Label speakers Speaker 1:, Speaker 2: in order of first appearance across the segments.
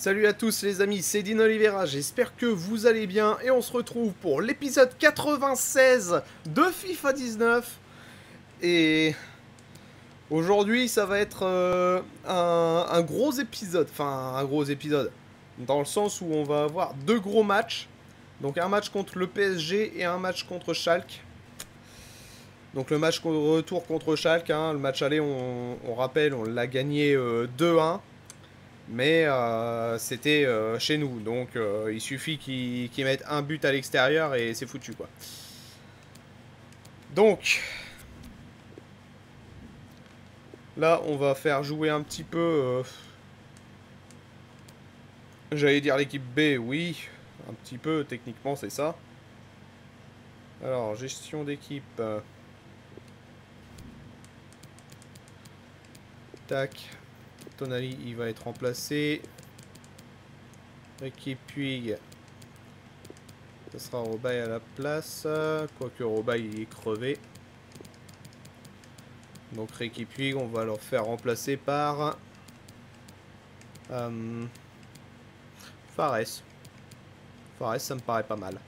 Speaker 1: Salut à tous les amis, c'est Dean Oliveira, j'espère que vous allez bien et on se retrouve pour l'épisode 96 de FIFA 19 et aujourd'hui ça va être euh, un, gros épisode, enfin un gros épisode dans le sens où on va avoir deux gros matchs. Donc un match contre le PSG et un match contre Schalke. Donc le match retour contre Schalke, hein, le match aller on, rappelle on l'a gagné euh, 2-1 mais euh, c'était euh, chez nous, donc euh, il suffit qu'ils mettent un but à l'extérieur et c'est foutu. Donc, là on va faire jouer un petit peu, j'allais dire l'équipe B, oui, un petit peu, techniquement c'est ça. Alors, gestion d'équipe. Tac. Tonali, il va être remplacé. Ricky Puig. Ce sera Robaille à la place. Quoique Robaille il est crevé. Donc Ricky on va le faire remplacer par... Euh, Fares. Fares, ça me paraît pas mal.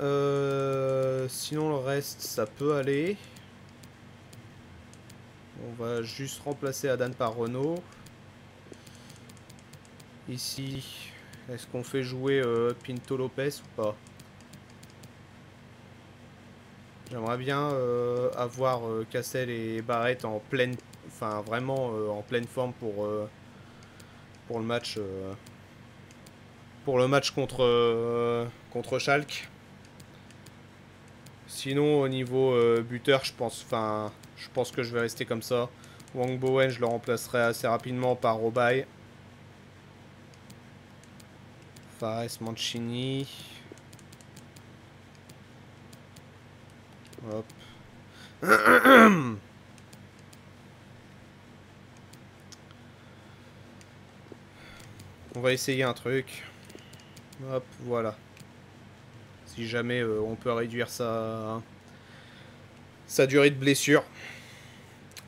Speaker 1: Euh, sinon le reste, ça peut aller. On va juste remplacer Adan par Renault. Ici, est-ce qu'on fait jouer euh, Pinto Lopez ou pas? J'aimerais bien euh, avoir euh, Cassel et Barrett en pleine, enfin vraiment euh, en pleine forme pour le match contre contre. Sinon au niveau euh, buteur, je pense, je pense que je vais rester comme ça. Wang Bowen, je le remplacerai assez rapidement par Robaille. Fares Mancini. Hop. On va essayer un truc. Hop, voilà. Jamais euh, on peut réduire sa, sa durée de blessure.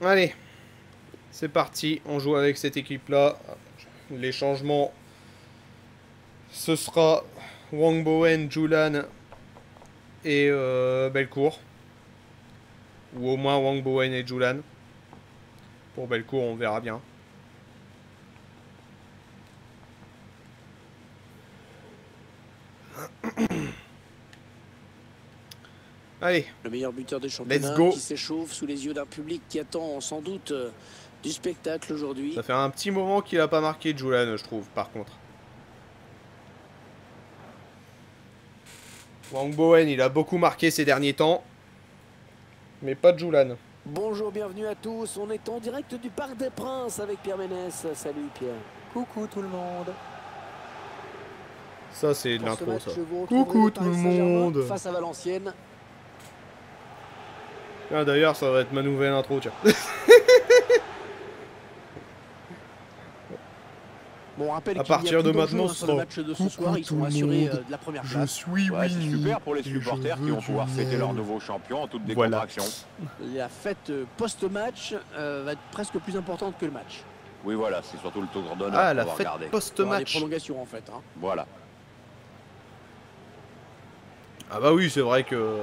Speaker 1: Allez, c'est parti. On joue avec cette équipe-là. Les changements, ce sera Wang Bowen, Julan et euh, Belcourt. Ou au moins Wang Bowen et Julan. Pour Belcourt, on verra bien. Allez,
Speaker 2: Le meilleur buteur du championnat
Speaker 1: Let's go.
Speaker 2: qui s'échauffe sous les yeux d'un public qui attend sans doute euh, du spectacle aujourd'hui.
Speaker 1: ça fait un petit moment qu'il a pas marqué Julan, je trouve, par contre. Wang Bowen, il a beaucoup marqué ces derniers temps. Mais pas Julan.
Speaker 2: Bonjour, bienvenue à tous. On est en direct du Parc des Princes avec Pierre Ménès. Salut Pierre.
Speaker 3: Coucou tout le monde.
Speaker 1: Ça, c'est de
Speaker 2: match,
Speaker 1: ça. Coucou tout le monde.
Speaker 2: Face à Valenciennes.
Speaker 1: Ah, D'ailleurs, ça va être ma nouvelle intro, tiens.
Speaker 2: Bon, on rappelle
Speaker 1: À partir de maintenant, ce sera
Speaker 2: match de ce
Speaker 1: coucou
Speaker 2: soir. Ils sont assurés euh, de la première
Speaker 1: Je
Speaker 2: place.
Speaker 1: suis
Speaker 4: Ouais, c'est
Speaker 1: Winnie.
Speaker 4: super pour les
Speaker 1: je
Speaker 4: supporters qui vont pouvoir fêter leur nouveau champion en toute
Speaker 1: Voilà.
Speaker 4: décontraction.
Speaker 2: La fête euh, post-match euh, va être presque plus importante que le match.
Speaker 4: Oui, voilà, c'est surtout le tour d'honneur
Speaker 1: Ah,
Speaker 4: qu'on
Speaker 1: la
Speaker 4: va
Speaker 1: fête post-match.
Speaker 2: prolongations en fait. hein.
Speaker 4: Voilà.
Speaker 1: Ah bah oui, c'est vrai que...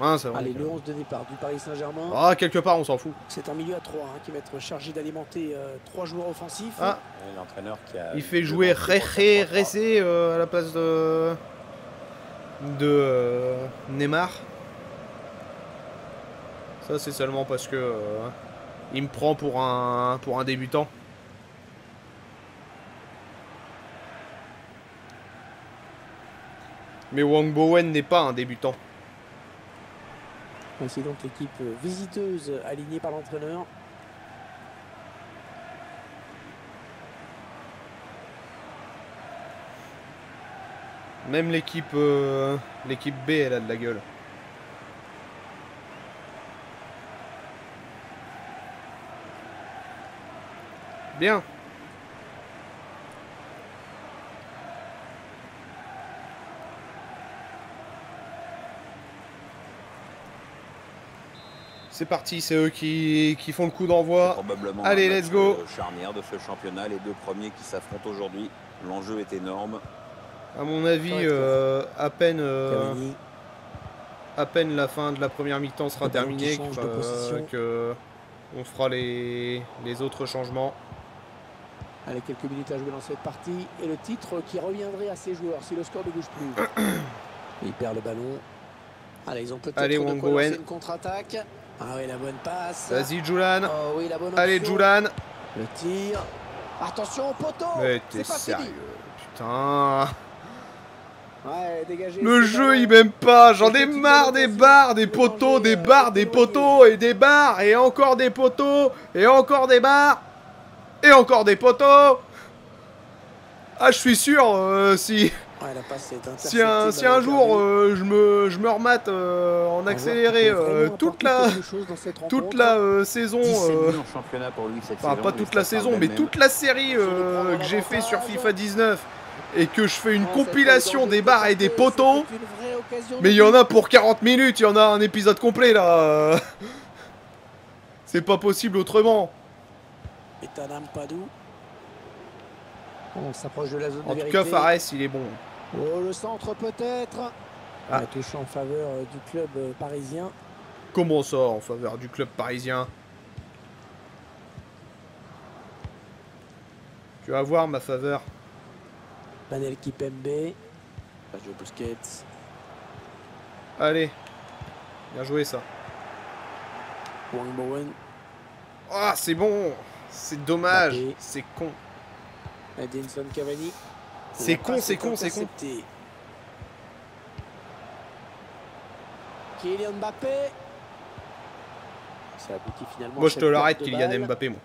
Speaker 1: Ouais, c'est vrai.
Speaker 2: Allez, le 11 de départ du Paris Saint-Germain.
Speaker 1: Ah, quelque part, on s'en fout.
Speaker 2: C'est un milieu à 3 qui va être chargé d'alimenter euh, trois joueurs offensifs.
Speaker 1: Ah,
Speaker 4: L'entraîneur qui a
Speaker 1: il fait jouer Reje Rezé euh, à la place de... De euh, Neymar. Ça, c'est seulement parce que... euh, il me prend pour un, pour un débutant. Mais Wang Bowen n'est pas un débutant.
Speaker 2: C'est donc l'équipe visiteuse alignée par l'entraîneur.
Speaker 1: Même l'équipe euh, l'équipe B, elle a de la gueule. Bien. C'est parti, c'est eux qui, qui font le coup d'envoi.
Speaker 4: Probablement
Speaker 1: Allez, let's go.
Speaker 4: euh, charnière de ce championnat, les deux premiers qui s'affrontent aujourd'hui. L'enjeu est énorme.
Speaker 1: À mon avis, euh, à peine euh, à peine la fin de la première mi-temps sera terminée que,
Speaker 2: position.
Speaker 1: que on fera les, les autres changements.
Speaker 2: Allez, quelques minutes à jouer dans cette partie. Et le titre qui reviendrait à ses joueurs si le score ne bouge plus. Il perd le ballon. Allez, ils ont peut-être une contre-attaque. Ah oui, la bonne passe.
Speaker 1: Vas-y, Julan.
Speaker 2: Oh oui, la bonne
Speaker 1: Allez. Julan.
Speaker 2: Le tir. Attention au poteau.
Speaker 1: Mais t'es sérieux,
Speaker 2: fini.
Speaker 1: putain.
Speaker 2: Ouais, dégagez
Speaker 1: Le jeu il m'aime pas, j'en ai marre des barres, des
Speaker 2: de
Speaker 1: poteaux, des
Speaker 2: euh,
Speaker 1: barres,
Speaker 2: de
Speaker 1: des poteaux et des barres et encore des poteaux et encore des barres et encore des poteaux. Ah je suis sûr euh, si
Speaker 2: Ouais, la passe est interceptée,
Speaker 1: si un, si
Speaker 2: ballon
Speaker 1: un jour euh, je me je me remate euh, en accéléré euh, toute la
Speaker 2: quelque chose dans cette
Speaker 1: toute la euh, saison
Speaker 4: 17
Speaker 1: euh,
Speaker 4: buts en championnat pour lui cette
Speaker 1: enfin
Speaker 4: saison.
Speaker 1: pas toute la saison mais toute la série euh, que j'ai fait sur. FIFA 19 et que je fais une compilation des
Speaker 2: de
Speaker 1: barres et des poteaux Mais il y en a pour 40 minutes, il y en a un épisode complet là. C'est pas possible autrement.
Speaker 2: Et Padou. On s'approche de la zone
Speaker 1: En
Speaker 2: de
Speaker 1: tout
Speaker 2: vérité.
Speaker 1: cas, Fares, il est bon.
Speaker 2: Oh, le centre peut-être.
Speaker 1: Ah.
Speaker 2: La touche en faveur euh, du club euh, parisien.
Speaker 1: Comment ça en faveur du club parisien Tu vas voir ma faveur.
Speaker 2: Manel Kipembe. Sergio Busquets.
Speaker 1: Allez. Bien joué ça.
Speaker 2: Wang Bowen.
Speaker 1: Ah, c'est bon. C'est dommage. C'est con.
Speaker 2: Edinson Cavani.
Speaker 1: C'est con, c'est
Speaker 2: est
Speaker 1: con, c'est con.
Speaker 2: Kylian Mbappé. Ça aboutit finalement.
Speaker 1: Moi, je te l'arrête, Kylian. Mbappé, moi.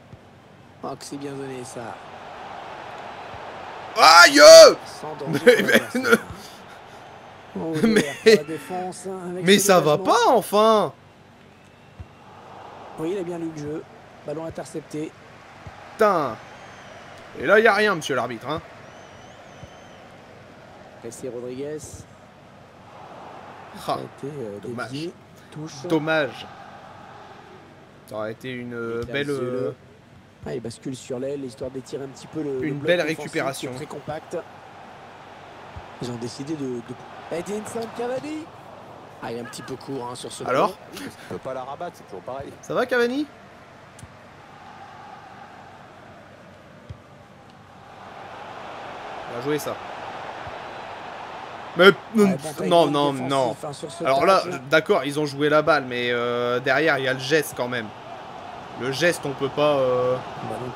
Speaker 2: Oh, que c'est bien donné ça.
Speaker 1: Aïe
Speaker 2: Sans danger
Speaker 1: Mais-
Speaker 2: Oh, défense, hein,
Speaker 1: Mais ça va pas, enfin
Speaker 2: Oui, il a bien lu le jeu. Ballon intercepté.
Speaker 1: Putain Et là, y a rien, monsieur l'arbitre, hein.
Speaker 2: Jessé Rodriguez.
Speaker 1: Ah,
Speaker 2: Ça a été euh,
Speaker 1: dommage.
Speaker 2: dévié. Touche.
Speaker 1: dommage. Ça aurait été une euh, belle... euh.
Speaker 2: Ah, il bascule sur l'aile, histoire d'étirer un petit peu le.
Speaker 1: Une belle récupération.
Speaker 2: Très compact. Ils ont décidé de. de... Edinson Cavani. Ah, il est un petit peu court hein, sur ce
Speaker 1: Alors
Speaker 4: peux pas la rabattre, c'est toujours pareil.
Speaker 1: Ça va, Cavani? Bien joué, ça. Mais...
Speaker 2: Ouais,
Speaker 1: non,
Speaker 2: timing
Speaker 1: non, non, Alors là, d'accord, ils ont joué la balle, mais euh, derrière, il y a le geste quand même. Le geste, on peut pas... euh,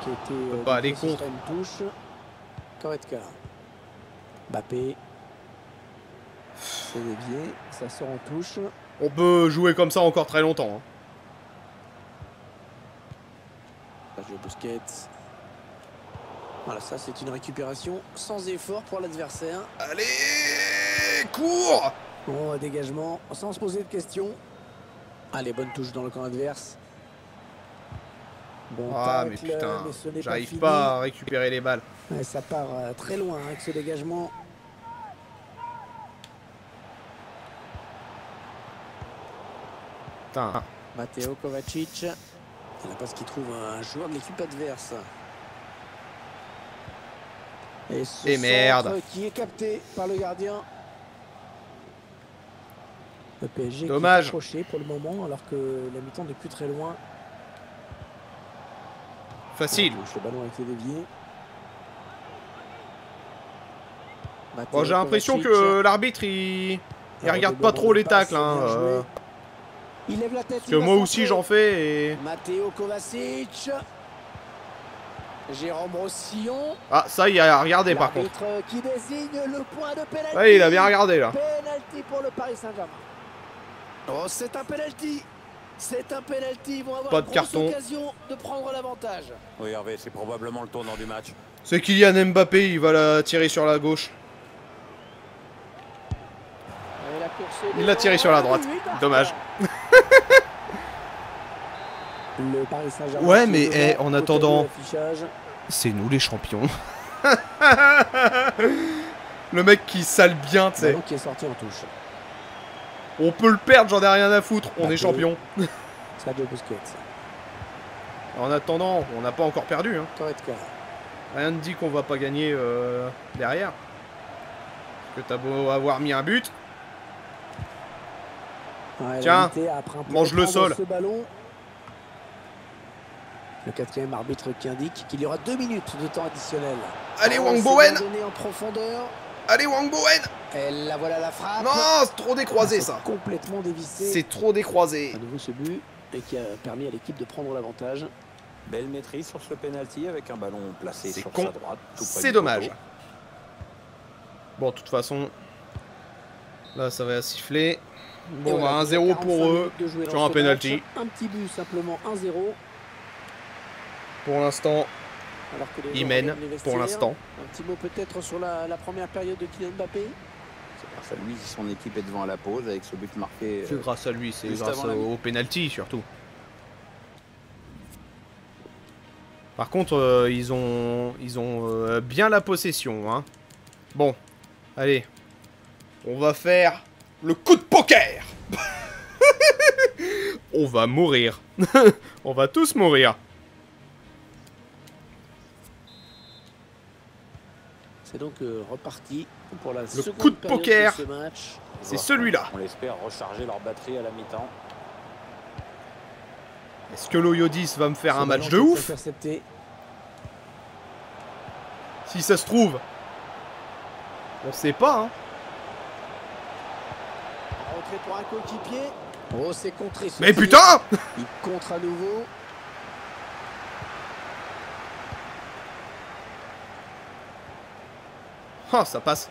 Speaker 2: qui a été. euh,
Speaker 1: pas aller contre.
Speaker 2: sera Une touche. Koretka. Mbappé. C'est dévié. Ça sort en touche.
Speaker 1: On peut jouer comme ça encore très longtemps. hein.
Speaker 2: Busquets. Voilà, ça c'est une récupération sans effort pour l'adversaire.
Speaker 1: Allez Cours
Speaker 2: Bon, dégagement sans se poser de questions. Allez, bonne touche dans le camp adverse. Bon
Speaker 1: Ah, mais putain, j'arrive
Speaker 2: fini.
Speaker 1: pas à récupérer les balles.
Speaker 2: Ouais, ça part euh, très loin hein, avec ce dégagement.
Speaker 1: Putain.
Speaker 2: Matteo Kovacic. La passe qui trouve un joueur de l'équipe adverse. Et, ce
Speaker 1: Et merde.
Speaker 2: qui est capté par le gardien. Le PSG
Speaker 1: Dommage.
Speaker 2: qui est accroché pour le moment alors que la mi-temps n'est plus très loin.
Speaker 1: Facile.
Speaker 2: La touche, Le ballon a été dévié. Matteo
Speaker 1: Bon, j'ai l'impression que l'arbitre, il... il
Speaker 2: Alors,
Speaker 1: regarde pas trop les tacles. Hein, euh,
Speaker 2: Il lève la tête.
Speaker 1: Parce que moi aussi, j'en fais et...
Speaker 2: Matteo Kovacic. Jérôme Rossillon.
Speaker 1: Ah, ça, il a regardé par contre.
Speaker 2: Qui désigne le point de pénalty.
Speaker 1: Ouais, il a bien regardé là.
Speaker 2: Penalty pour le Paris Saint-Germain. Oh, c'est un penalty. C'est un penalty. Ils vont avoir
Speaker 1: Pas
Speaker 2: une
Speaker 1: de
Speaker 2: grosse
Speaker 1: carton.
Speaker 2: occasion de prendre l'avantage.
Speaker 4: Oui, Hervé, c'est probablement le tournant du match.
Speaker 1: C'est Kylian Mbappé, il va la tirer sur la gauche. Il l'a tiré sur la droite. Dommage.
Speaker 2: Le Paris Saint-Germain.
Speaker 1: Ouais, mais, eh, en attendant-. C'est nous les champions. Le mec qui sale bien, tu sais.
Speaker 2: Ballon qui est sorti en touche.
Speaker 1: On peut le perdre, j'en ai rien à foutre. On est champion.
Speaker 2: Sergio Busquets.
Speaker 1: En attendant, on n'a pas encore perdu. Hein. Rien ne dit qu'on va pas gagner euh, derrière. Que t'as beau avoir mis un but.
Speaker 2: Ouais,
Speaker 1: Tiens, mange le sol.
Speaker 2: ballon. Le quatrième arbitre qui indique qu'il y aura deux minutes de temps additionnel.
Speaker 1: Allez,
Speaker 2: Oh,
Speaker 1: Wang Bowen
Speaker 2: en profondeur.
Speaker 1: Allez, Wang Bowen
Speaker 2: Et la voilà la frappe.
Speaker 1: Non, c'est trop décroisé,
Speaker 2: C'est
Speaker 1: ça
Speaker 2: Complètement dévissé.
Speaker 1: C'est trop décroisé.
Speaker 2: À nouveau ce but et qui a permis à l'équipe de prendre l'avantage.
Speaker 4: Belle maîtrise sur ce penalty avec un ballon placé
Speaker 1: C'est
Speaker 4: sur
Speaker 1: con.
Speaker 4: sa droite.
Speaker 1: C'est dommage.
Speaker 4: poteau.
Speaker 1: Bon, de toute façon, là, ça va siffler. Bon,
Speaker 2: voilà,
Speaker 1: bah, 1-0
Speaker 2: 45
Speaker 1: pour eux. sur un penalty.
Speaker 2: Un petit but simplement 1-0.
Speaker 1: Pour l'instant, il mène. Pour l'instant.
Speaker 2: Un petit mot peut-être sur la, la première période de Kylian Mbappé.
Speaker 4: C'est grâce à lui si son équipe est devant à la pause avec ce but marqué.
Speaker 1: C'est
Speaker 4: euh,
Speaker 1: grâce à lui, c'est grâce
Speaker 4: mi-
Speaker 1: au penalty surtout. Par contre, euh, ils ont, ils ont euh, bien la possession. Hein. Bon, allez. On va faire le coup de poker On va mourir. On va tous mourir.
Speaker 2: C'est donc euh, reparti pour la
Speaker 1: Le
Speaker 2: seconde
Speaker 1: coup de poker.
Speaker 2: de ce match.
Speaker 1: C'est celui-là.
Speaker 4: On l'espère recharger leur batterie à la mi-temps.
Speaker 1: Est-ce que l'Oyodis va me faire
Speaker 2: Ce
Speaker 1: un match de ouf
Speaker 2: intercepté.
Speaker 1: Si ça se trouve. On sait pas, hein.
Speaker 2: Pour un coéquipier. Oh, c'est contré.
Speaker 1: Mais putain
Speaker 2: Il contre à nouveau.
Speaker 1: Ah, ça passe.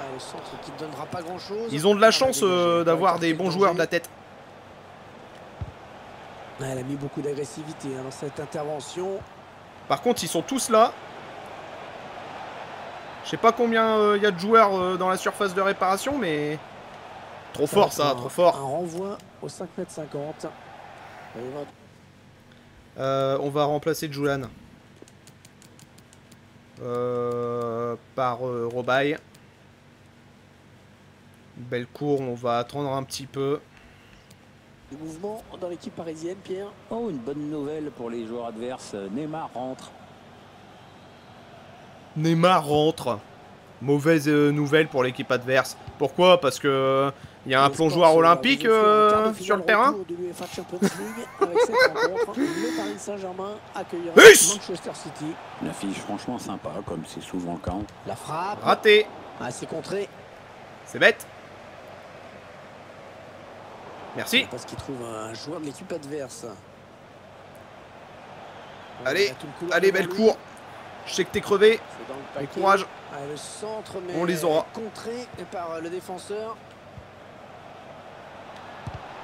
Speaker 2: Ah, le centre qui ne donnera pas grand chose.
Speaker 1: Ils ont de la chance euh, d'avoir des bons joueurs de la tête.
Speaker 2: Elle a mis beaucoup d'agressivité hein, dans cette intervention.
Speaker 1: Par contre, ils sont tous là. Je sais pas combien il y a de joueurs euh, dans la surface de réparation, mais... Trop fort ça,
Speaker 2: un-
Speaker 1: trop fort.
Speaker 2: Un renvoi au 5 m 50. Et il va-
Speaker 1: Euh, on va remplacer Julan. Euh, par euh, Robaille. Belle cour, on va attendre un petit peu.
Speaker 2: Du mouvement dans l'équipe parisienne, Pierre.
Speaker 4: Oh, une bonne nouvelle pour les joueurs adverses. Neymar rentre.
Speaker 1: Neymar rentre. Mauvaise euh, nouvelle pour l'équipe adverse. Pourquoi? Parce que il y a un plongeoir
Speaker 2: Sport,
Speaker 1: olympique euh, sur le terrain.
Speaker 2: Manchester City.
Speaker 4: Une affiche franchement sympa, comme c'est souvent le cas.
Speaker 2: La frappe.
Speaker 1: Raté.
Speaker 2: Ah, c'est contré.
Speaker 1: C'est bête. Merci.
Speaker 2: Parce qu'il trouve un joueur de l'équipe adverse.
Speaker 1: Allez, Allez, belle cour. Je sais que t'es crevé. Bon courage.
Speaker 2: Ah, le centre, mais
Speaker 1: On les aura.
Speaker 2: contré par le défenseur.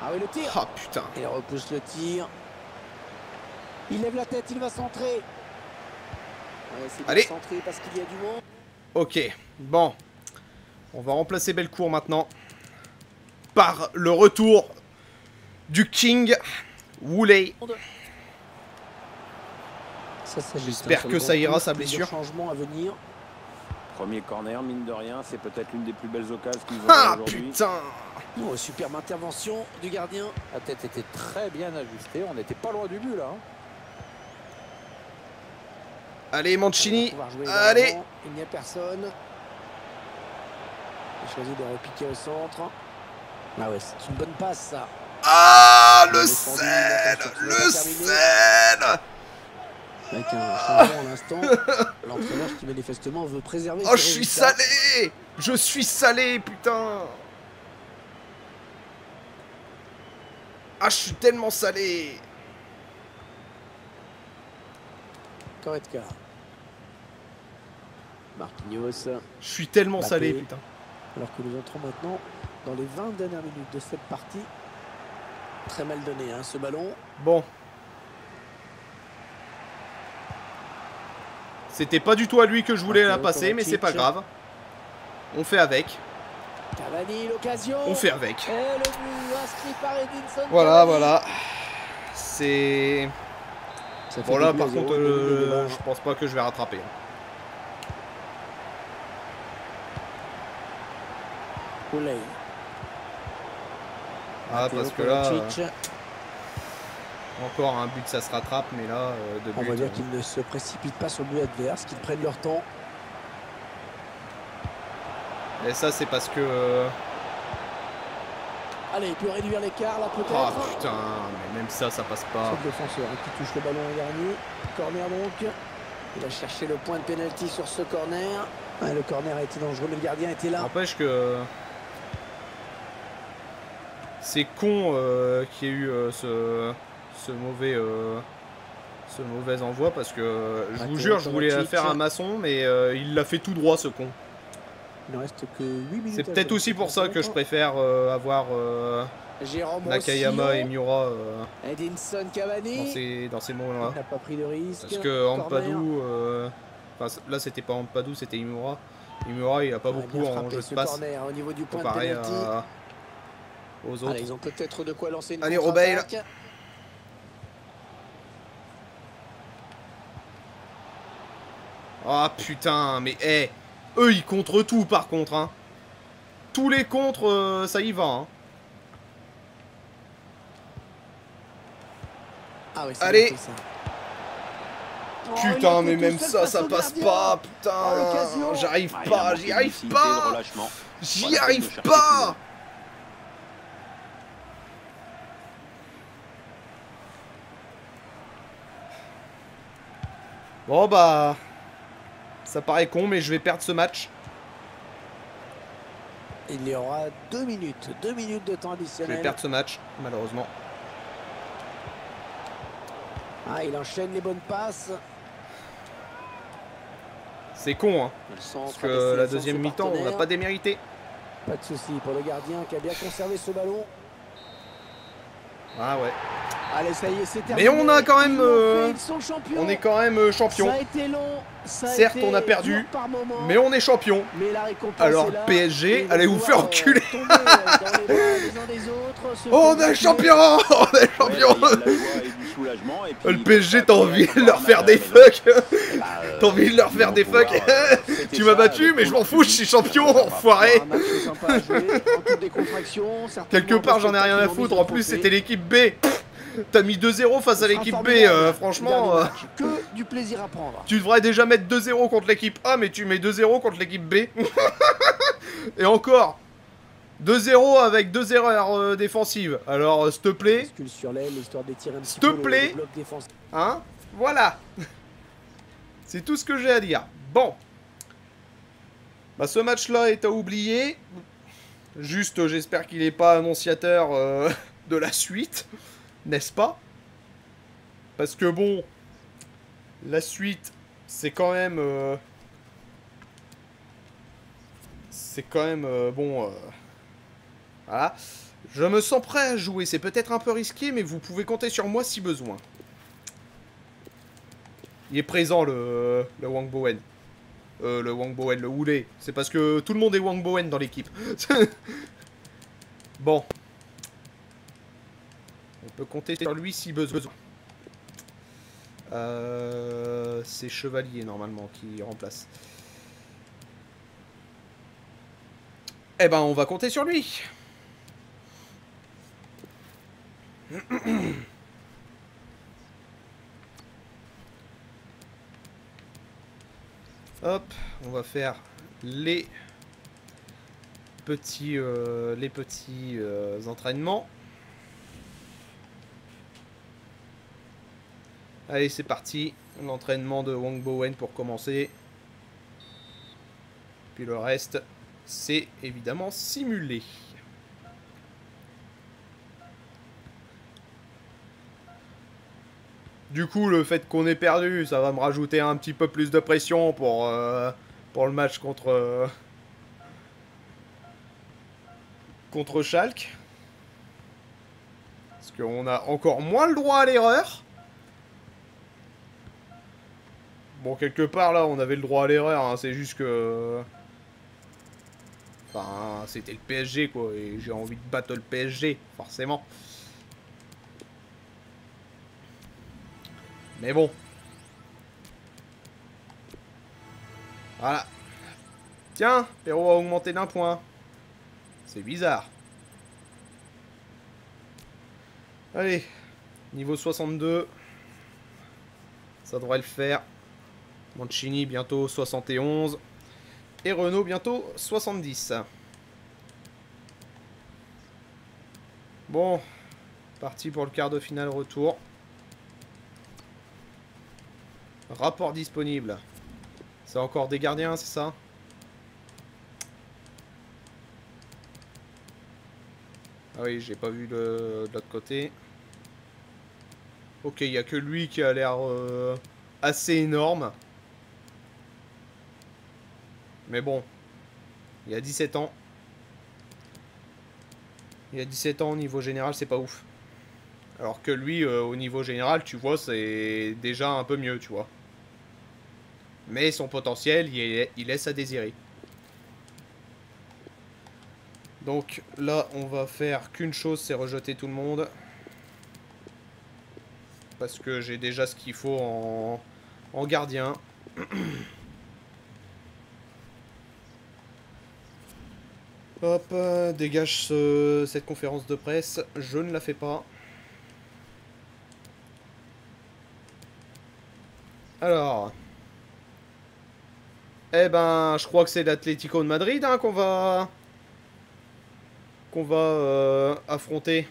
Speaker 2: Ah oui, le tir.
Speaker 1: Ah putain.
Speaker 2: Il repousse le tir. Il lève la tête, il va centrer. Ouais,
Speaker 1: Allez.
Speaker 2: centré parce qu'il y a du vent.
Speaker 1: Ok. Bon. On va remplacer Bellecour maintenant. Par le retour du King
Speaker 2: juste,
Speaker 1: J'espère que
Speaker 2: le
Speaker 1: ça ira, sa blessure.
Speaker 2: changements à venir.
Speaker 4: Premier corner, mine de rien, c'est peut-être l'une des plus belles occasions qu'ils ont
Speaker 1: Ah
Speaker 4: aujourd'hui.
Speaker 1: putain.
Speaker 2: Oh, superbe intervention du gardien.
Speaker 4: La tête était très bien ajustée, on n'était pas loin du but là. hein.
Speaker 1: Allez Mancini. Allez.
Speaker 2: Il n'y a personne. Il choisit de repiquer au centre. Ah ouais, c'est une bonne passe ça.
Speaker 1: Ah le sel Le sel
Speaker 2: Avec un changement à l'instant. L'entraîneur qui manifestement veut préserver
Speaker 1: Oh je suis salé Je suis salé putain Ah je suis tellement salé
Speaker 2: Goretzka. Marquinhos.
Speaker 1: Je suis tellement salé putain.
Speaker 2: Alors que nous entrons maintenant dans les 20 dernières minutes de cette partie. Très mal donné hein, ce ballon.
Speaker 1: Bon. C'était pas du tout à lui que je voulais la passer, mais c'est pas grave. On fait avec. On fait avec. Voilà, voilà. C'est... Bon là par contre,
Speaker 2: de
Speaker 1: euh, je pense pas que je vais rattraper.
Speaker 2: Olay.
Speaker 1: Ah, parce que là,
Speaker 2: Kovacic.
Speaker 1: encore un but, ça se rattrape, mais là, euh, deux
Speaker 2: On va dire
Speaker 1: euh,
Speaker 2: qu'ils ne se précipitent pas sur le but adverse, qu'ils prennent leur temps.
Speaker 1: Et ça, c'est parce que. euh,
Speaker 2: Allez, il peut réduire l'écart là peut-être.
Speaker 1: Ah putain, mais même ça, ça passe pas.
Speaker 2: C'est le défenseur hein, qui touche le ballon au dernier. Corner donc. Il a cherché le point de pénalty sur ce corner. Ouais, le corner a été dangereux, mais le gardien était là.
Speaker 1: N'empêche que. C'est con euh, qu'il y ait eu euh, ce, ce mauvais. euh, ce mauvais envoi parce que euh, je vous jure, je voulais faire un maçon, mais il l'a fait tout droit ce con.
Speaker 2: Il ne reste que 8 minutes.
Speaker 1: C'est peut-être aussi pour ça que je préfère euh, avoir euh,
Speaker 2: Jérôme
Speaker 1: Nakayama
Speaker 2: Rossillon.
Speaker 1: et Miura euh,
Speaker 2: Edinson
Speaker 1: dans ces, dans ces
Speaker 2: Il
Speaker 1: moments-là.
Speaker 2: n'a pas pris de risque.
Speaker 1: Parce que. Ampadou, euh, là c'était pas Ampadou, c'était Imura. Imura il a pas beaucoup en jeu de passe
Speaker 2: corner au niveau du point de
Speaker 1: comparé
Speaker 2: pénalty.
Speaker 1: à, aux autres.
Speaker 2: Allez, ils ont peut-être de quoi lancer une
Speaker 1: Allez,
Speaker 2: contre-attaque.
Speaker 1: Ah putain, mais eh, eux ils contre tout par contre. Hein. Tous les contres, euh, ça y va. Hein.
Speaker 2: Ah oui, c'est
Speaker 1: Allez.
Speaker 2: Oh,
Speaker 1: Putain, mais même ça, ça passe pas.
Speaker 2: Oh.
Speaker 1: Putain, j'arrive
Speaker 4: Ah, il a
Speaker 1: pas, j'y arrive pas. J'y arrive pas. Bon bah, ça paraît con, mais je vais perdre ce match.
Speaker 2: Il y aura deux minutes, deux minutes de temps
Speaker 1: Je vais
Speaker 2: additionnel.
Speaker 1: perdre ce match, malheureusement.
Speaker 2: Ah, il enchaîne les bonnes passes.
Speaker 1: C'est con, hein. Parce que la
Speaker 2: de
Speaker 1: deuxième mi-temps, on n'a pas démérité.
Speaker 2: Pas de souci pour le gardien qui a bien conservé ce ballon.
Speaker 1: Ah ouais.
Speaker 2: Allez, ça y est, c'est terminé.
Speaker 1: Mais on a quand même, euh. On est quand même euh, champion.
Speaker 2: Ça a été long. ça a
Speaker 1: Certes,
Speaker 2: été
Speaker 1: on a perdu, Mais on est champion.
Speaker 2: mais la récompense
Speaker 1: Alors,
Speaker 2: est là.
Speaker 1: PSG, allez vous faire
Speaker 2: euh,
Speaker 1: enculer.
Speaker 2: tomber, dans les bras les uns des autres, se
Speaker 1: on est champion On est champion
Speaker 4: et puis
Speaker 1: Le PSG,
Speaker 4: il
Speaker 1: t'as
Speaker 4: faut
Speaker 1: envie
Speaker 4: pas
Speaker 1: de leur faire des
Speaker 4: la maison.
Speaker 1: fuck
Speaker 4: Eh bah, euh,
Speaker 1: T'as envie de leur faire des
Speaker 4: pouvoir,
Speaker 1: fuck
Speaker 4: fêter
Speaker 1: Tu m'as battu, mais je m'en fous, je suis champion, enfoiré Quelque part, j'en ai rien à foutre. En plus, c'était l'équipe B. T'as mis 2-0 face
Speaker 2: Ce
Speaker 1: à l'équipe B. euh, franchement, euh,
Speaker 2: que du plaisir à prendre.
Speaker 1: tu devrais déjà mettre 2-0 contre l'équipe A, mais tu mets 2-0 contre l'équipe B. Et encore 2-0 avec deux erreurs euh, défensives. Alors, s'il te plaît, S'il te plaît. hein? Voilà. C'est tout ce que j'ai à dire. Bon. Bah, ce match-là est à oublier. Juste, j'espère qu'il n'est pas annonciateur euh, de la suite. N'est-ce pas? Parce que bon, la suite, c'est quand même... euh, c'est quand même... euh, bon... euh, voilà. Je me sens prêt à jouer. C'est peut-être un peu risqué, mais vous pouvez compter sur moi si besoin. Il est présent, le, le Wang Bowen. Le Wang Bowen, le Wooley. C'est parce que tout le monde est Wang Bowen dans l'équipe. bon. Compter sur lui si besoin. Euh, c'est Chevalier, normalement, qui remplace. Eh ben, on va compter sur lui. Hop, on va faire les petits, euh, les petits euh, entraînements. Allez, c'est parti. L'entraînement de Wang Bowen pour commencer. Puis le reste, c'est évidemment simulé. Du coup, le fait qu'on ait perdu, ça va me rajouter un petit peu plus de pression pour, euh, le match contre, euh, contre Schalke. Parce qu'on a encore moins le droit à l'erreur. Bon, quelque part, là, on avait le droit à l'erreur. hein, C'est juste que... Enfin, c'était le PSG, quoi. Et j'ai envie de battre le PSG, forcément. Mais bon. Voilà. Tiens, Perrault a augmenté d'un point. C'est bizarre. Allez, niveau 62. Ça devrait le faire. Mancini bientôt 71. Et Renault bientôt 70. Bon, parti pour le quart de finale retour. Rapport disponible. C'est encore des gardiens, c'est ça? Ah oui, j'ai pas vu de l'autre côté. Ok, il n'y a que lui qui a l'air euh, assez énorme. Mais bon, il a 17 ans. Il a 17 ans au niveau général, c'est pas ouf. Alors que lui, euh, au niveau général, tu vois, c'est déjà un peu mieux, tu vois. Mais son potentiel, il, il laisse à désirer. Donc là, on va faire qu'une chose, c'est rejeter tout le monde. Parce que j'ai déjà ce qu'il faut en, en gardien. Hop, dégage cette conférence de presse. Je ne la fais pas. Alors. Eh ben, je crois que c'est l'Atlético de Madrid hein, qu'on va... qu'on va euh, affronter.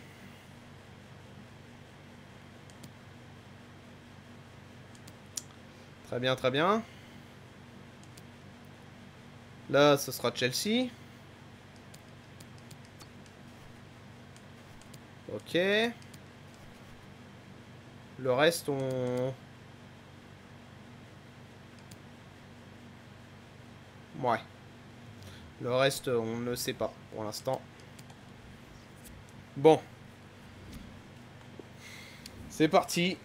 Speaker 1: Très bien, très bien. Là, ce sera Chelsea. Ok. Le reste, on... Ouais. Le reste, on ne sait pas pour l'instant. Bon. C'est parti.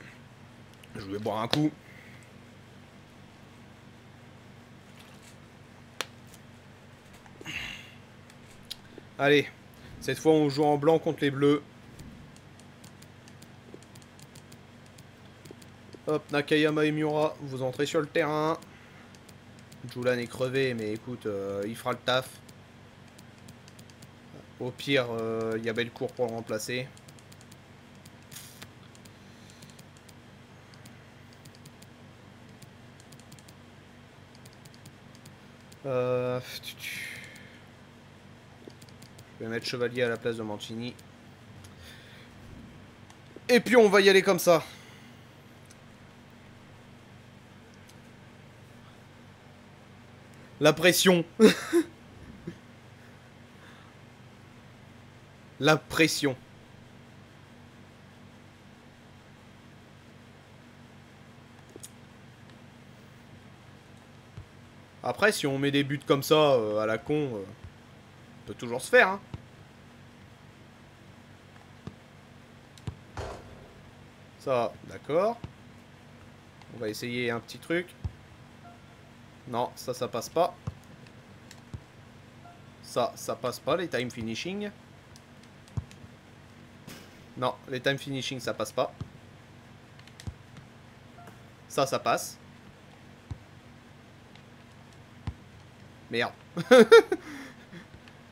Speaker 1: Je vais boire un coup. Allez. Cette fois, on joue en blanc contre les bleus. Hop, Nakayama et Miura, vous entrez sur le terrain. Julan est crevé, mais écoute, euh, il fera le taf. Au pire, euh, il y a Bellecourt pour le remplacer. Euh, je vais mettre Chevalier à la place de Mancini. Et puis on va y aller comme ça. La pression. La pression. Après, si on met des buts comme ça, euh, à la con, euh, peut toujours se faire. Hein. Ça, d'accord. On va essayer un petit truc. Non, ça, ça passe pas. Ça, ça passe pas, les time finishing. Non, les time finishing, ça passe pas. Ça, ça passe. Merde.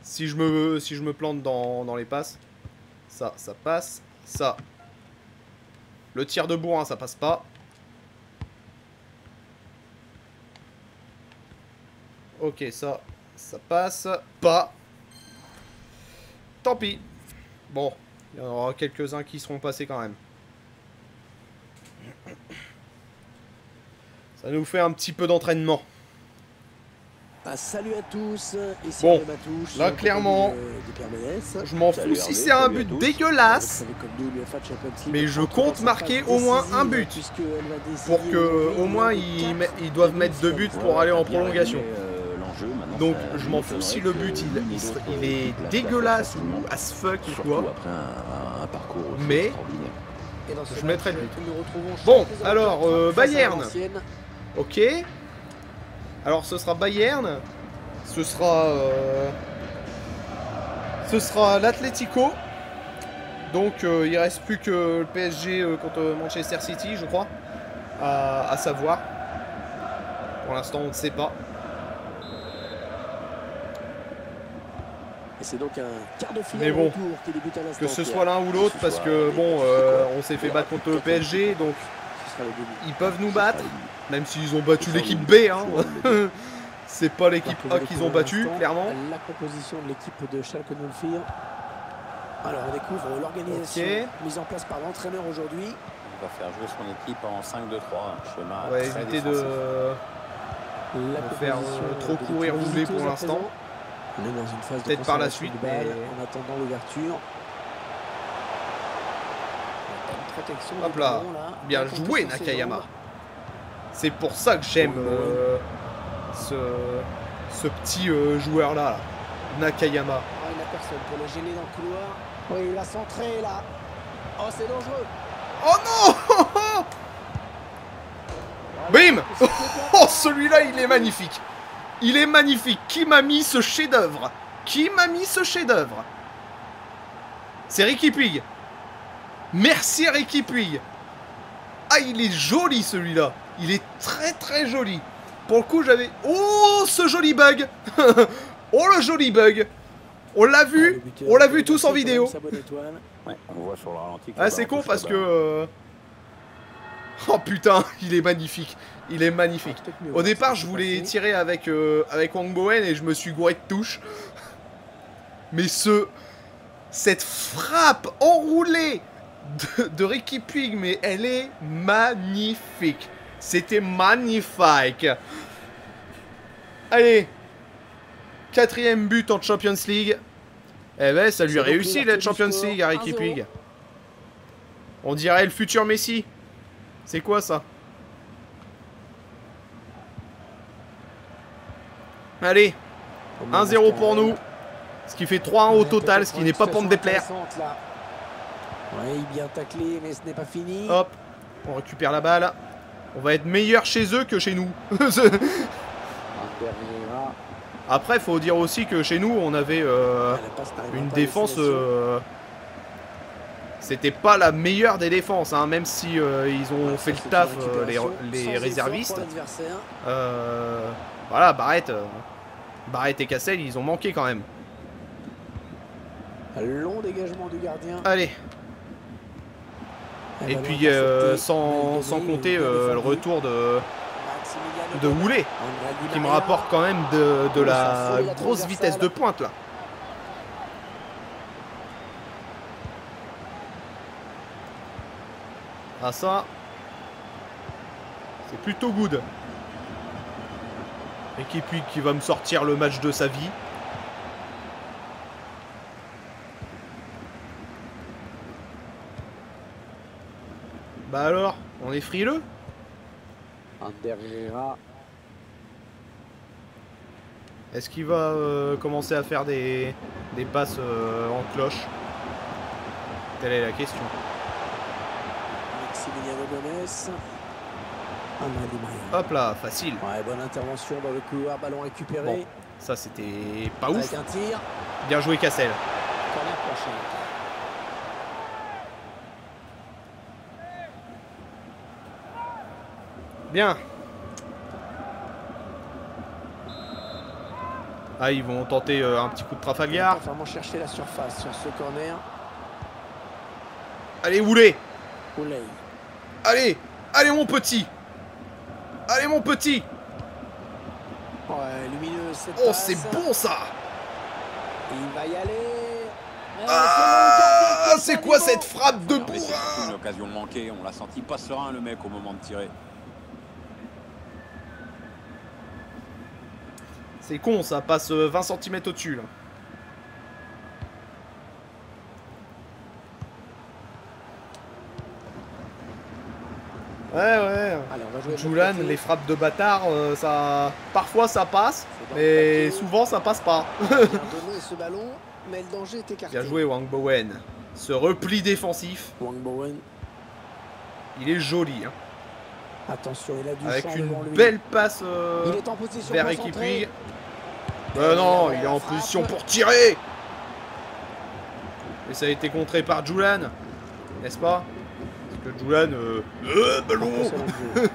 Speaker 1: si, je me, si je me plante dans, les passes. Ça, ça passe. Ça. Le tir de bourrin, ça passe pas. Ok, ça, ça passe. Pas. Tant pis. Bon, il y en aura quelques-uns qui seront passés quand même. Ça nous fait un petit peu d'entraînement.
Speaker 2: Ah, salut à tous.
Speaker 1: Ici bon, là clairement, je m'en fous si c'est un but dégueulasse, mais je compte marquer au moins un but pour que au moins ils, ils doivent mettre deux buts pour aller en prolongation. Donc je m'en fous si le but il, est dégueulasse ou as fuck ou quoi. Mais je mettrai le but. Bon, alors euh, Bayern. Ok. Alors ce sera Bayern. Ce sera... Euh, ce sera l'Atletico. Donc euh, il reste plus que le PSG contre Manchester City, je crois. à savoir. Pour l'instant on ne sait pas.
Speaker 2: Et c'est donc un quart de finale
Speaker 1: Mais bon,
Speaker 2: retour qui débute à l'instant.
Speaker 1: Que ce soit l'un ou l'autre, parce que bon, euh, on s'est fait battre contre le PSG, donc ils peuvent nous battre, même s'ils ont battu l'équipe B. Hein. C'est pas l'équipe
Speaker 2: On
Speaker 1: A qu'ils ont battu, clairement.
Speaker 2: La composition de l'équipe de Schalke 04. Alors on découvre l'organisation mise en place par l'entraîneur aujourd'hui.
Speaker 4: Il va faire jouer son équipe en 5-2-3, un schéma
Speaker 1: On va éviter de...
Speaker 2: La
Speaker 1: On faire, euh, trop courir, rouler pour l'instant.
Speaker 2: On est dans une phase de
Speaker 1: Peut-être par la suite,
Speaker 2: de balle
Speaker 1: mais-
Speaker 2: en attendant l'ouverture.
Speaker 1: Hop là.
Speaker 2: là.
Speaker 1: Bien joué, Nakayama. C'est pour ça que j'aime
Speaker 2: Bon,
Speaker 1: euh, ce, ce petit euh, joueur-là, là. Nakayama.
Speaker 2: Ah, il n'a personne pour le gêner dans le couloir. Oui, il a centré là. Oh, c'est dangereux.
Speaker 1: Oh non Bim Oh, celui-là, il est magnifique. Il est magnifique. Qui m'a mis ce chef-d'œuvre? Qui m'a mis ce chef-d'œuvre? C'est Ricky Puig. Merci Ricky Puig. Ah, il est joli celui-là. Il est très très joli. Pour le coup, j'avais. Oh, ce joli bug Oh, le joli bug On l'a
Speaker 2: Ah,
Speaker 1: vu
Speaker 2: buteur,
Speaker 1: On l'a vu tous en vidéo.
Speaker 4: Ouais, on voit sur le ralenti. que
Speaker 1: Ah, c'est con parce que. Oh putain, il est magnifique. Il est magnifique.
Speaker 2: Mieux
Speaker 1: Au
Speaker 2: voir
Speaker 1: départ, je voulais tirer avec, euh, avec Wang Bowen et je me suis gouré de touche. Mais ce. Cette frappe enroulée de, de Ricky Puig, mais elle est magnifique. C'était magnifique. Allez. Quatrième but en Champions League. Eh ben, ça lui réussit
Speaker 2: du
Speaker 1: Champions League à Ricky
Speaker 2: 1-0.
Speaker 1: Puig. On dirait le futur Messi. C'est quoi ça Allez,
Speaker 2: Au moment
Speaker 1: 1-0 pour nous. Ce qui fait 3-1 au total, ce qui n'est pas pour me déplaire.
Speaker 2: Oui, bien taclé, mais ce n'est pas fini.
Speaker 1: Hop, on récupère la balle. On va être meilleur chez eux que chez nous. Après, faut dire aussi que chez nous, on avait euh, une défense. euh, C'était pas la meilleure des défenses, hein, même si euh, ils ont fait le taf, euh, les, réservistes. Euh, voilà, Barrett, Barrett et Cassel, ils ont manqué quand même.
Speaker 2: Long dégagement du gardien.
Speaker 1: Allez, et puis euh, sans, sans compter euh, le retour de, de. Houlet, qui me rapporte quand même de, de la grosse vitesse de pointe là. Ah ça, c'est plutôt good. Et qui puis qui va me sortir le match de sa vie. Bah alors, on est frileux
Speaker 2: Herrera.
Speaker 1: Est-ce qu'il va euh, commencer à faire des, des passes euh, en cloche? Telle est la question.
Speaker 2: Maria.
Speaker 1: Hop là, facile.
Speaker 2: Ouais, bonne intervention dans le couloir, ballon récupéré.
Speaker 1: Bon, Ça, c'était pas ouf.
Speaker 2: Avec un tir.
Speaker 1: Bien joué, Cassel. Bien. Ah, ils vont tenter euh, un petit coup de
Speaker 2: Il va
Speaker 1: Trafalgar.
Speaker 2: vraiment chercher la surface sur ce corner.
Speaker 1: Allez, Oulé
Speaker 2: Ouley.
Speaker 1: Allez Allez, mon petit Allez, mon petit
Speaker 2: Ouais, lumineux cette
Speaker 1: Oh, c'est bon, ça
Speaker 2: Il va y aller.
Speaker 1: Ah, c'est quoi cette frappe de
Speaker 4: surtout une
Speaker 1: bourrin
Speaker 4: occasion manquée. On l'a senti pas serein le mec au moment de tirer.
Speaker 1: C'est con, ça passe euh, 20 cm au-dessus, là. Ouais, ouais.
Speaker 2: Allez, on va jouer de
Speaker 1: Julan, les frappes de bâtard, euh, ça... Parfois ça passe, mais souvent ça passe pas.
Speaker 2: Bien donné ce ballon, mais le danger est écarté.
Speaker 1: Bien joué Wang Bowen. Ce repli défensif,
Speaker 2: Wang Bowen.
Speaker 1: il est joli. hein.
Speaker 2: Attention, il a du
Speaker 1: Avec
Speaker 2: champ
Speaker 1: une
Speaker 2: devant lui.
Speaker 1: belle passe euh,
Speaker 2: Il est en position
Speaker 1: vers. Ekipig. Euh, non, il est en position pour tirer Et ça a été contré par Julan, n'est-ce pas? Que Julan... Euh... euh, ballon.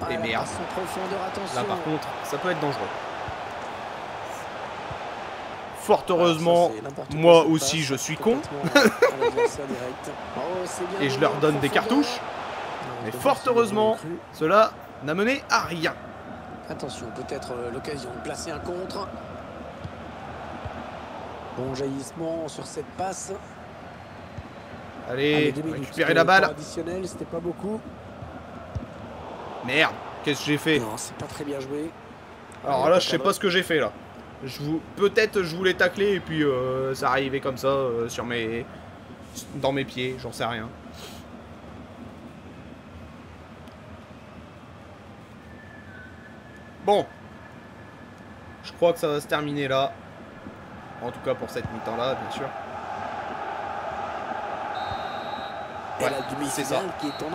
Speaker 2: Ah,
Speaker 1: Et
Speaker 2: la
Speaker 1: merde. Là par contre, ça peut être dangereux. fort heureusement, moi aussi, je suis con. Et je leur donne des cartouches. Mais fort heureusement, cela n'a mené à rien.
Speaker 2: Attention, peut-être euh, l'occasion de placer un contre. Bon jaillissement sur cette passe.
Speaker 1: Allez, récupérer la balle.
Speaker 2: C'était pas beaucoup.
Speaker 1: Merde, qu'est-ce que j'ai fait
Speaker 2: Non, c'est pas très bien joué.
Speaker 1: Alors là, je sais pas ce que j'ai fait là. Je vous... Peut-être je voulais tacler et puis euh, ça arrivait comme ça euh, sur mes... dans mes pieds, j'en sais rien. Bon. Je crois que ça va se terminer là. En tout cas pour cette mi-temps là, bien sûr. C'est ça.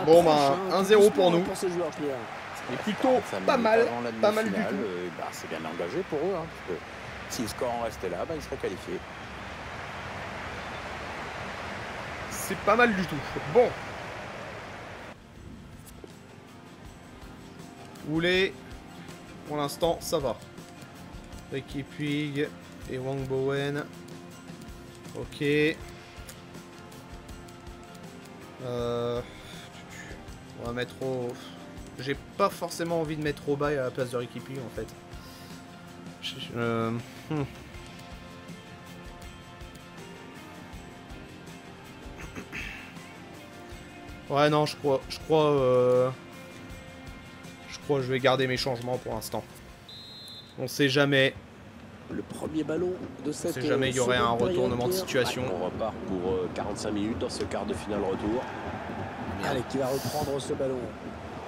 Speaker 1: Bon bah 1-0 pour nous. Et plutôt pas mal, pas mal du tout.
Speaker 4: Euh, bah, c'est bien engagé pour eux. Hein, parce que si le score en restait là, bah, ils seraient qualifiés.
Speaker 1: C'est pas mal du tout. Bon. Oulé. Pour l'instant, ça va. Ricky Puig et Wang Bowen. Ok. Euh, on va mettre au... J'ai pas forcément envie de mettre au bail à la place de Ricky Puig en fait. Euh, hmm. Ouais non je crois je crois euh, je crois que je vais garder mes changements pour l'instant. On sait jamais.
Speaker 2: Le premier ballon de cette
Speaker 1: sait jamais il y aurait un retournement de situation.
Speaker 4: On repart pour 45 minutes dans ce quart de finale retour.
Speaker 2: Allez qui va reprendre ce ballon?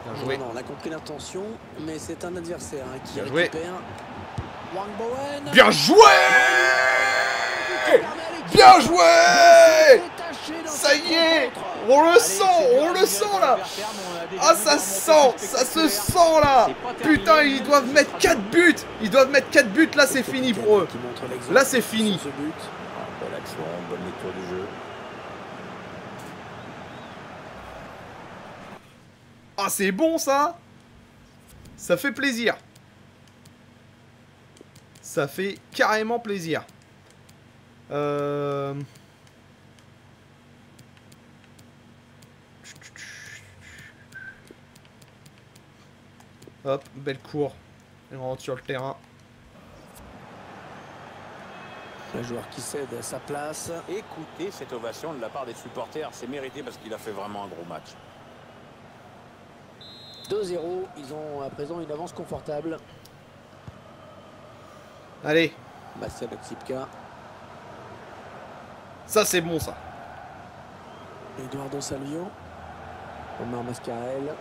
Speaker 1: Bien joué.
Speaker 2: on a compris l'intention, mais c'est un adversaire hein, qui
Speaker 1: Bien
Speaker 2: récupère.
Speaker 1: joué.
Speaker 2: Wang Bowen.
Speaker 1: Bien joué Bien joué Ça y est On le sent On le sent là Ah ça sent Ça se sent là. Putain ils doivent mettre 4 buts. Ils doivent mettre 4 buts là c'est fini pour eux. Là c'est fini.
Speaker 4: Bonne action, bonne lecture du jeu.
Speaker 1: Ah c'est bon ça. Ça fait plaisir. Ça fait carrément plaisir. Euh... Hop, belle cour. On rentre sur le terrain.
Speaker 2: Le joueur qui cède sa place.
Speaker 4: Écoutez cette ovation de la part des supporters, c'est mérité parce qu'il a fait vraiment un gros match.
Speaker 2: 2-0, ils ont à présent une avance confortable.
Speaker 1: Allez,
Speaker 2: Bastien Tsipka,
Speaker 1: ça c'est bon ça.
Speaker 2: Eduardo Salvio, Omar Mascarel,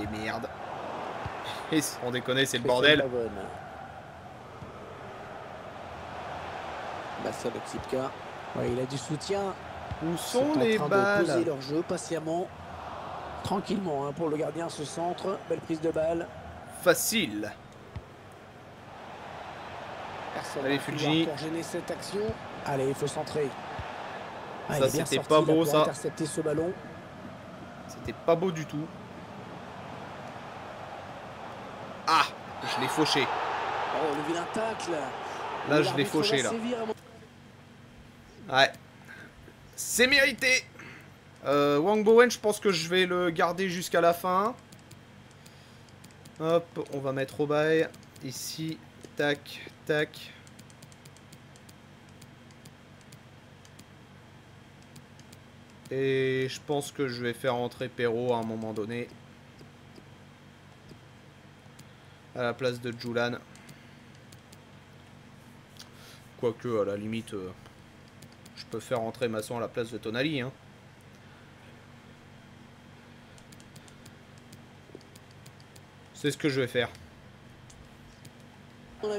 Speaker 1: Et merde. Et on déconne, c'est le bordel.
Speaker 2: Ouais, il a du soutien.
Speaker 1: Où sont
Speaker 2: en
Speaker 1: les
Speaker 2: train de poser
Speaker 1: balles
Speaker 2: leur jeu patiemment. Tranquillement hein, pour le gardien ce centre. Belle prise de balle.
Speaker 1: Facile.
Speaker 2: Personne
Speaker 1: Allez, Fuji.
Speaker 2: pour gêner cette action. Allez, il faut centrer. Ah,
Speaker 1: Ça, c'était pas beau, ça.
Speaker 2: intercepter ce ballon.
Speaker 1: C'était pas beau du tout. Ah Je l'ai fauché.
Speaker 2: Oh, le vilain tacle.
Speaker 1: Là, je l'ai fauché, là. Ouais. C'est mérité euh, Wang Bowen, je pense que je vais le garder jusqu'à la fin. Hop, on va mettre au bail. Ici, tac, tac. Et je pense que je vais faire entrer Perrault à un moment donné. À la place de Julan. Quoique, à la limite, euh, je peux faire entrer Masson à la place de Tonali. Hein. C'est ce que je vais faire.
Speaker 2: Mon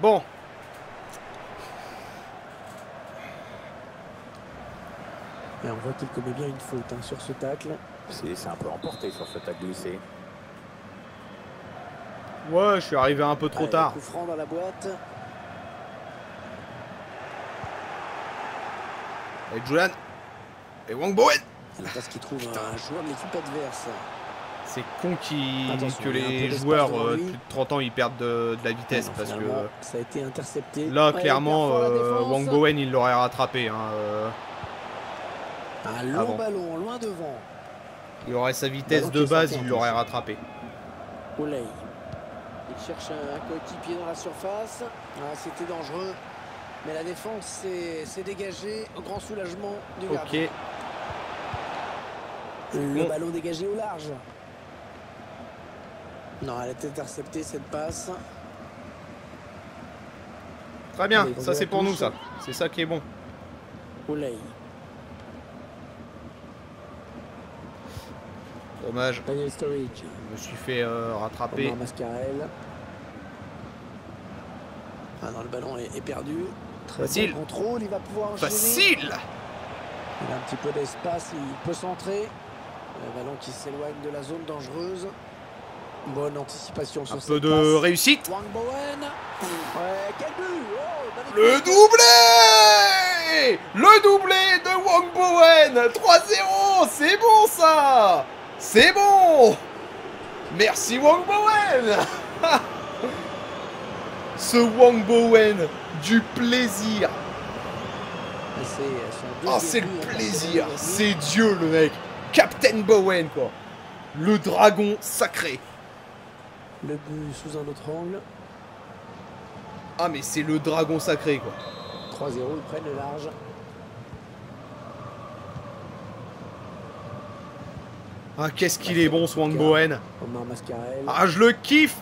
Speaker 1: Bon,
Speaker 2: Et on voit qu'il commet bien une faute hein, sur ce tacle.
Speaker 4: C'est c'est un peu emporté sur ce tac glissé.
Speaker 1: Ouais, je suis arrivé un peu trop
Speaker 2: Allez,
Speaker 1: tard.
Speaker 2: Coup franc dans la boîte.
Speaker 1: Et Julan. Et Wang Bowen.
Speaker 2: Trouve un joueur de l'équipe adverse.
Speaker 1: C'est con qui, que
Speaker 2: un
Speaker 1: les joueurs euh, plus de 30 ans ils perdent de, de la vitesse
Speaker 2: Non,
Speaker 1: parce que
Speaker 2: finalement, ça a été intercepté.
Speaker 1: là
Speaker 2: Ouais,
Speaker 1: clairement euh. Wang Bowen il l'aurait rattrapé. hein, euh,
Speaker 2: Un long
Speaker 1: avant.
Speaker 2: ballon, loin devant.
Speaker 1: il aurait sa vitesse
Speaker 2: Ballon
Speaker 1: de base, il l'aurait rattrapé.
Speaker 2: Oley. Cherche un, coéquipier dans la surface. Ah, C'était dangereux. Mais la défense s'est dégagée au grand soulagement du
Speaker 1: Ok,
Speaker 2: gardien. Le
Speaker 1: bon.
Speaker 2: ballon dégagé au large. Non, elle est interceptée cette passe.
Speaker 1: très bien,
Speaker 2: Allez,
Speaker 1: ça c'est pour nous ça. C'est ça qui est bon.
Speaker 2: Oley.
Speaker 1: Dommage, je me suis fait euh, rattraper.
Speaker 2: Ah non, le ballon est, est perdu. Très
Speaker 1: Facile.
Speaker 2: bon contrôle, il va pouvoir.
Speaker 1: Facile
Speaker 2: Il a un petit peu d'espace, il peut centrer. Le ballon qui s'éloigne de la zone dangereuse. Bonne anticipation sur
Speaker 1: Un peu de
Speaker 2: passe.
Speaker 1: réussite.
Speaker 2: Wang Bowen. Ouais, quel but oh,
Speaker 1: Le doublé Le doublé de Wang Bowen 3-0 C'est bon ça C'est bon Merci Wang Bowen Ce Wang Bowen du plaisir. Oh
Speaker 2: deuxième
Speaker 1: c'est le
Speaker 2: en
Speaker 1: plaisir. C'est Dieu le mec. Captain Bowen quoi. Le dragon sacré.
Speaker 2: Le but sous un autre angle.
Speaker 1: Ah mais c'est le dragon sacré quoi.
Speaker 2: 3-0, ils prennent le large.
Speaker 1: Ah qu'est-ce qu'il est bon ce Wang Bowen. Ah je le kiffe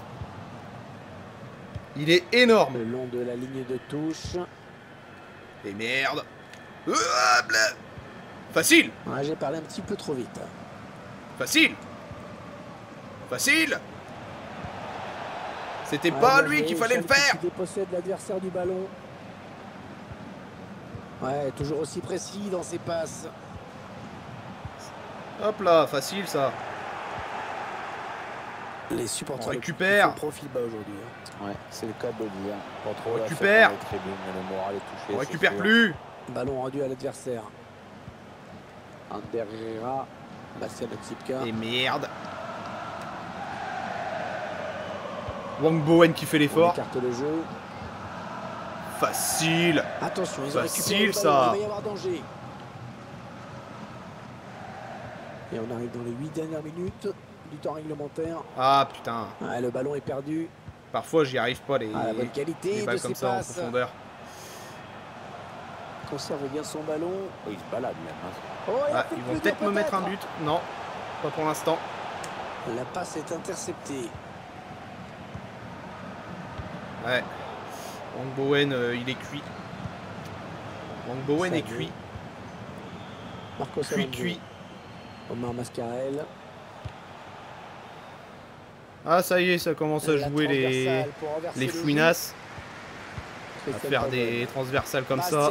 Speaker 1: Il est énorme
Speaker 2: Le long de la ligne de touche.
Speaker 1: Et merde. Facile
Speaker 2: Ouais, J'ai parlé un petit peu trop vite.
Speaker 1: Facile Facile C'était pas lui qu'il fallait le faire
Speaker 2: qui dépossède l'adversaire du ballon. Ouais, toujours aussi précis dans ses passes.
Speaker 1: Hop là, facile ça
Speaker 2: Les supporters
Speaker 1: On récupère.
Speaker 2: profil bas aujourd'hui. hein.
Speaker 4: Ouais, c'est le cas de le dire.
Speaker 1: On récupère.
Speaker 4: fête dans les tribunes, mais le moral est touché.
Speaker 1: On récupère
Speaker 4: sûr.
Speaker 1: plus
Speaker 2: Ballon rendu à l'adversaire. Ander Herrera, Bastian Otsipka.
Speaker 1: Et merde Wang Bowen qui fait l'effort.
Speaker 2: écarte le jeu.
Speaker 1: Facile
Speaker 2: Attention, ils ont
Speaker 1: Facile, ça.
Speaker 2: Il va y avoir danger. Et on arrive dans les 8 dernières minutes du temps réglementaire.
Speaker 1: Ah putain
Speaker 2: Ouais, le ballon est perdu.
Speaker 1: Parfois j'y arrive pas les,
Speaker 2: Ah, la bonne
Speaker 1: les
Speaker 2: qualité
Speaker 1: balles
Speaker 2: ses
Speaker 1: comme ça en profondeur.
Speaker 2: Conserve bien son ballon.
Speaker 4: Oh, il se balade même. hein.
Speaker 2: Oh, il
Speaker 1: Ah, ils vont peut-être me mettre un but. Non, pas pour l'instant.
Speaker 2: La passe est interceptée.
Speaker 1: Ouais. Wang Bowen, euh, il est cuit. Wang Bowen est cuit.
Speaker 2: Marcos
Speaker 1: Cuit, cuit.
Speaker 2: Omar Mascarel.
Speaker 1: Ah, ça y est, ça commence à jouer les, les fouinasses. À faire des transversales comme ça.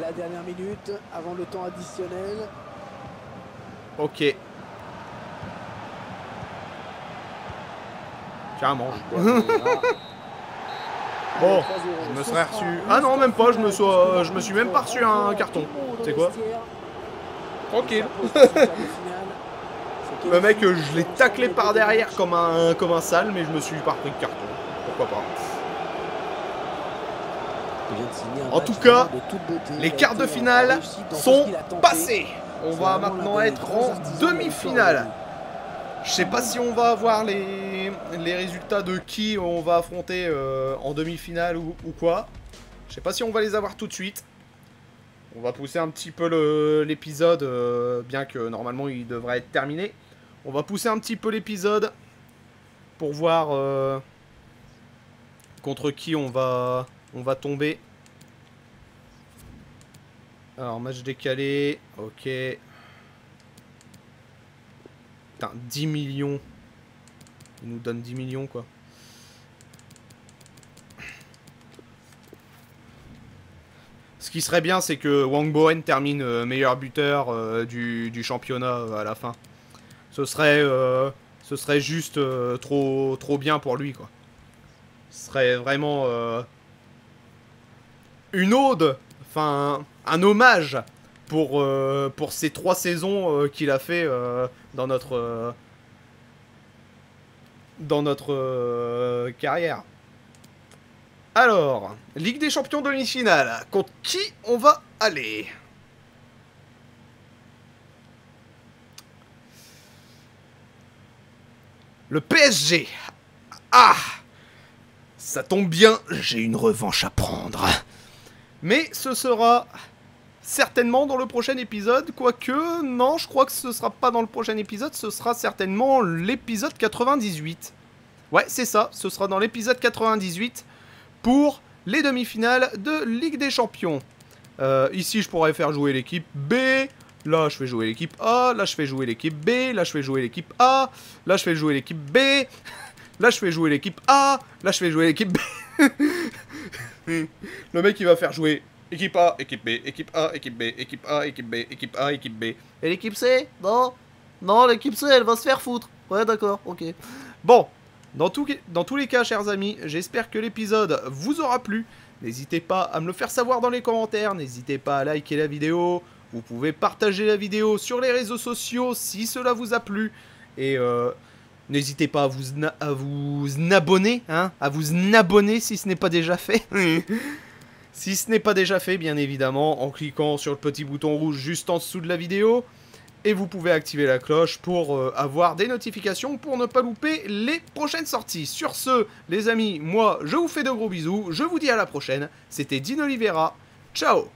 Speaker 2: La dernière minute avant le temps additionnel.
Speaker 1: Ok. Tiens, mange. Bon, je me serais reçu. Ah non, même pas, je me, suis même pas reçu un carton. C'est quoi Tranquille. Le mec, je l'ai taclé par derrière comme un, comme un sale, mais je me suis pas repris de carton. Pourquoi pas En tout cas, les quarts de finale sont passés. On va maintenant être en demi-finale. Je sais pas si on va avoir les, résultats de qui on va affronter euh, en demi-finale ou, quoi. Je sais pas si on va les avoir tout de suite. On va pousser un petit peu l'épisode, euh, bien que normalement il devrait être terminé. On va pousser un petit peu l'épisode pour voir euh, contre qui on va, on va tomber. Alors, match décalé, ok. Putain, 10 millions. Il nous donne 10 millions, quoi. Ce qui serait bien, c'est que Wang Bowen termine euh, meilleur buteur euh, du, championnat euh, à la fin. Ce serait, ce serait juste trop, trop bien pour lui, quoi. Ce serait vraiment une ode enfin, un, hommage pour, pour ces trois saisons qu'il a fait dans notre, dans notre carrière. Alors, Ligue des Champions demi-finale. Contre qui on va aller? Le PSG. Ah Ça tombe bien, j'ai une revanche à prendre. Mais ce sera certainement dans le prochain épisode, quoique, non, je crois que ce sera pas dans le prochain épisode, ce sera certainement l'épisode 98. Ouais, c'est ça, ce sera dans l'épisode 98 pour les demi-finales de Ligue des Champions. Euh, ici, je pourrais faire jouer l'équipe B, Là, je fais jouer l'équipe A. Là, je fais jouer l'équipe B. Là, je fais jouer l'équipe A. Là, je fais jouer l'équipe B. Là, je fais jouer l'équipe A. Là, je fais jouer l'équipe B. Le mec, il va faire jouer équipe A, équipe B, équipe A, équipe B, équipe A, équipe B, équipe A, équipe B.
Speaker 3: Et l'équipe C Non Non, l'équipe C, elle va se faire foutre. Ouais, d'accord, ok.
Speaker 1: Bon, dans, tout, dans tous les cas, chers amis, j'espère que l'épisode vous aura plu. N'hésitez pas à me le faire savoir dans les commentaires. N'hésitez pas à liker la vidéo, vous pouvez partager la vidéo sur les réseaux sociaux si cela vous a plu. Et euh, n'hésitez pas à vous, à vous abonner, hein, à vous abonner si ce n'est pas déjà fait. Si ce n'est pas déjà fait, bien évidemment, en cliquant sur le petit bouton rouge juste en dessous de la vidéo, et vous pouvez activer la cloche pour euh, avoir des notifications pour ne pas louper les prochaines sorties. Sur ce, les amis, moi, je vous fais de gros bisous, je vous dis à la prochaine, c'était Dean Oliveira, ciao.